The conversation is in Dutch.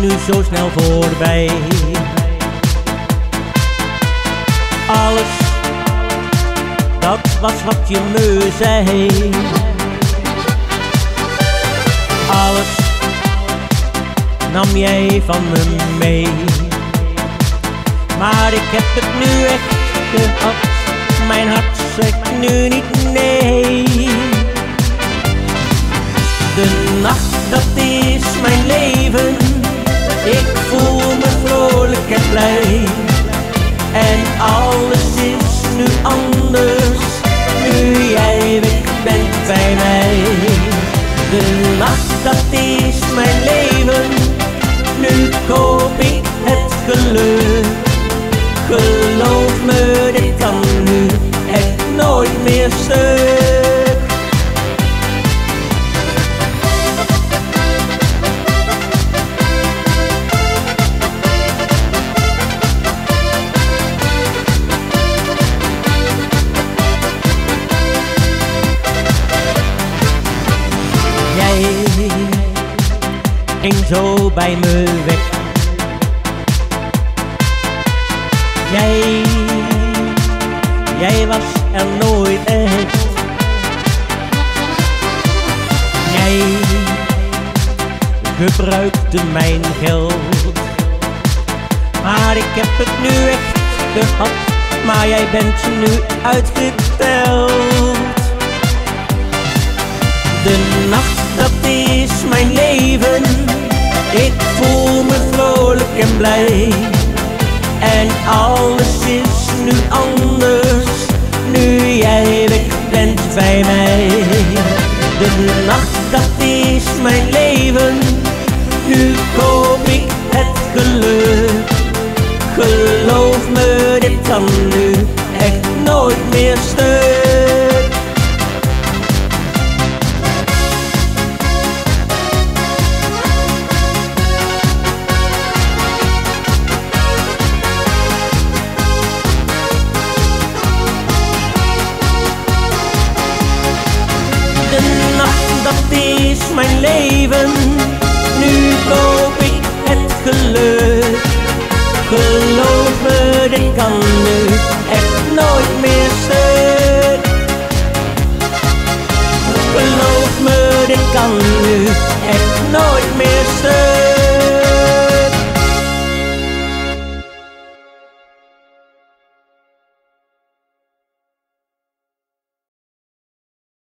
nu zo snel voorbij. Alles, dat was wat je me zei. Alles nam jij van me mee. Maar ik heb het nu echt gehad, mijn hart zegt nu niet nee. En alles is nu anders, nu jij weg bent bij mij. De nacht, dat is mijn leven, nu koop ik het geluk. Geloof me, dit kan nu echt nooit meer stuk. Zo bij me weg. Jij, jij was er nooit echt. Jij gebruikte mijn geld. Maar ik heb het nu echt gehad, maar jij bent nu uitgeteld de nacht, dat is mijn leven. Ik voel me vrolijk en blij. En alles is nu anders, nu jij weg bent bij mij. De nacht, dat is mijn leven. Nu koop ik het geluk. Geloof me, dit kan nu echt nooit meer stuk. leaving